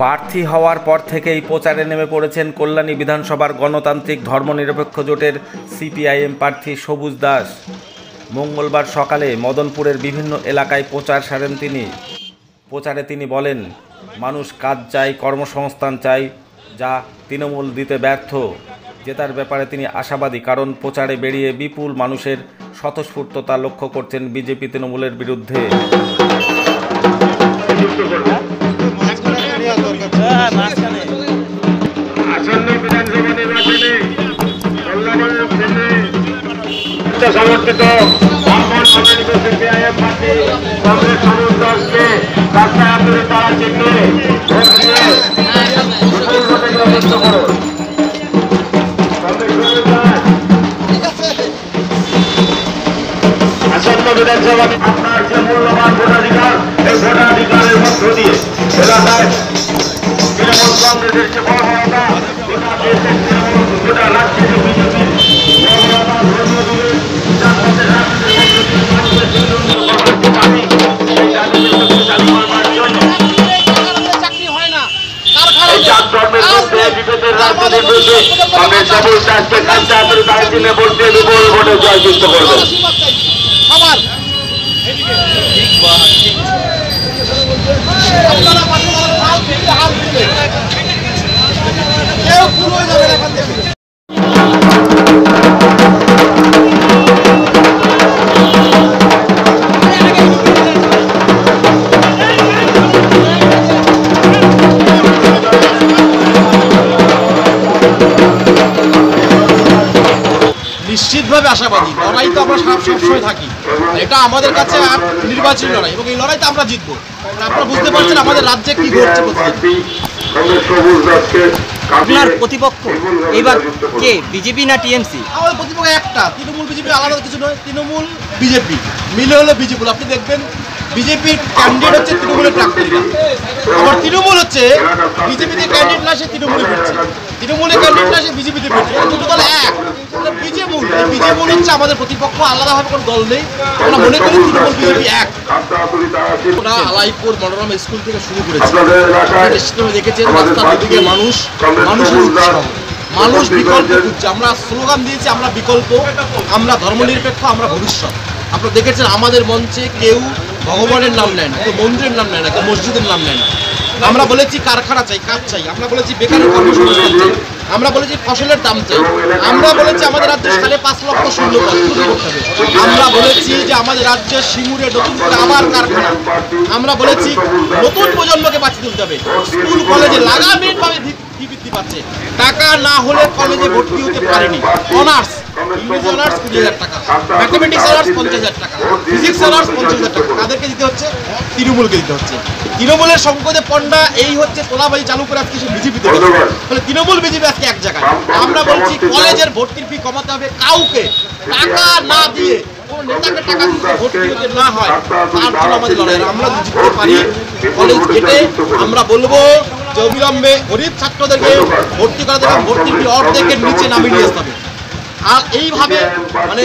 প্রার্থী হওয়ার পর থেকেই প্রচারে নেমে পড়েছেন কল্যাণী বিধানসভার গণতান্ত্রিক ধর্মনিরপেক্ষ জোটের সিপিআইএম প্রার্থী সবুজ দাস। মঙ্গলবার সকালে মদনপুরের বিভিন্ন এলাকায় প্রচার সারেন তিনি। প্রচারে তিনি বলেন, মানুষ কাজ চাই কর্মসংস্থান চাই যা তৃণমূল দিতে ব্যর্থ। জেতার ব্যাপারে তিনি আশাবাদী, কারণ প্রচারে বেরিয়ে বিপুল মানুষের স্বতঃস্ফূর্ততা লক্ষ্য করছেন বিজেপি তৃণমূলের বিরুদ্ধে। সমর্থিত, ব্রাহ্মণ সম্মিলিত সিপিআইএম পার্টি কংগ্রেস আসন্ন বিধানসভা আপনার যে মূল্যবান ভোটাধিকার, এই ভোটাধিকারের মধ্য দিয়ে এলাকায় তৃণমূল কংগ্রেসের যে বড়তা মধ্যে বিভেদের রাজনীতির বিরুদ্ধে কংগ্রেস সবুজ রাষ্ট্রে কাঞ্চা করে তার চিহ্নে ভোট দিয়ে বিপুল ভোটে জয়যুক্ত আপনারা নিশ্চিতভাবে আশাবাদী? লড়াই তো আমরা সব সবসময় থাকি। এটা আমাদের কাছে আর নির্বাচনী লড়াই। এবং এই লড়াইতে আমরা জিতবো। আপনারা বুঝতে পারছেন আমাদের রাজ্যে কি ঘটছে আপনার প্রতিপক্ষ এবার কে? বিজেপি না টিএমসি আমাদের প্রতিপক্ষ একটা। তৃণমূল বিজেপি আলাদা কিছু নয়। তৃণমূল বিজেপি মিলে হলো বিজেপি আপনি দেখবেন বিজেপির ক্যান্ডিডেট হচ্ছে তৃণমূলের প্রাক্তনীরা আবার তৃণমূল হচ্ছে বিজেপিতে ক্যান্ডিডেট না সে তৃণমূলে ফিরছে। তৃণমূলের ক্যান্ডিডেট না সে বিজেপিতে ফিরছে। দুটো দল এক। বিজেমূল হচ্ছে আমাদের প্রতিপক্ষ আলাদাভাবে কোনো দল নেই। আমরা মনে করি তৃণমূল বিজেপি এক। ওরা আলাইপুর মনোরমা স্কুল থেকে শুরু করেছে। দেখেছেন রাস্তার দুদিকে মানুষ মানুষের মানুষ বিকল্প খুঁজছে। আমরা স্লোগান দিয়েছি আমরা বিকল্প আমরা ধর্মনিরপেক্ষ আমরা ভবিষ্যৎ। আপনারা দেখেছেন আমাদের মঞ্চে কেউ ভগবানের নাম নেয় না কেউ মন্দিরের নাম নেয় না কেউ মসজিদের নাম নেয় না। আমরা বলেছি কারখানা চাই কাজ চাই। আমরা বলেছি বেকারের কর্মসংস্থান চাই। আমরা বলেছি ফসলের দাম চাই আমরা বলেছি আমাদের রাজ্যে সাড়ে পাঁচ লক্ষ শূন্য আমরা বলেছি যে আমাদের রাজ্যে সিঙ্গুরে নতুন করে আবার কারখানা। আমরা বলেছি নতুন প্রজন্মকে বাঁচিয়ে তুলতে হবে। স্কুল, কলেজে লাগামহীনভাবে ফি- ফি বৃদ্ধি পাচ্ছে? টাকা না হলে কলেজে ভর্তি হতে পারেনি। অনার্স ইংরেজি অনার্স কুড়ি হাজার টাকা ম্যাথমেটিক্স অনার্স পঞ্চাশ হাজার টাকা ফিজিক্স অনার্স পঞ্চাশ হাজার টাকা। তাদেরকে দিতে হচ্ছে? তৃণমূলকে দিতে হচ্ছে। তৃণমূলের সংকটে পণ্ডা এই হচ্ছে তোলাবাজি চালু করে আজকে সে বিজেপিতে ফলে তৃণমূল বিজেপি আজকে এক জায়গায়। আমরা বলছি কলেজের ভর্তির ফি কমাতে হবে কাউকে। টাকা না দিয়ে কোনো নেতাকে টাকা দিতে ভর্তি হতে না হয়। তার জন্য আমাদের লড়াই আমরা জিততে পারি। কলেজ আমরা বলব যে অবিলম্বে গরিব ছাত্রদেরকে ভর্তি করাতে হবে ভর্তির ফি অর্ধেকের নিচে নামিয়ে নিয়ে আসতে হবে? আর এইভাবে মানে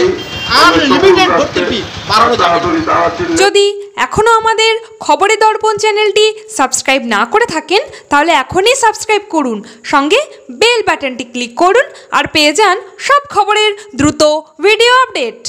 যদি এখনও আমাদের খবরের দর্পণ চ্যানেলটি সাবস্ক্রাইব না করে থাকেন, তাহলে এখনই সাবস্ক্রাইব করুন। সঙ্গে বেল বাটনটি ক্লিক করুন আর পেয়ে যান সব খবরের দ্রুত ভিডিও আপডেট।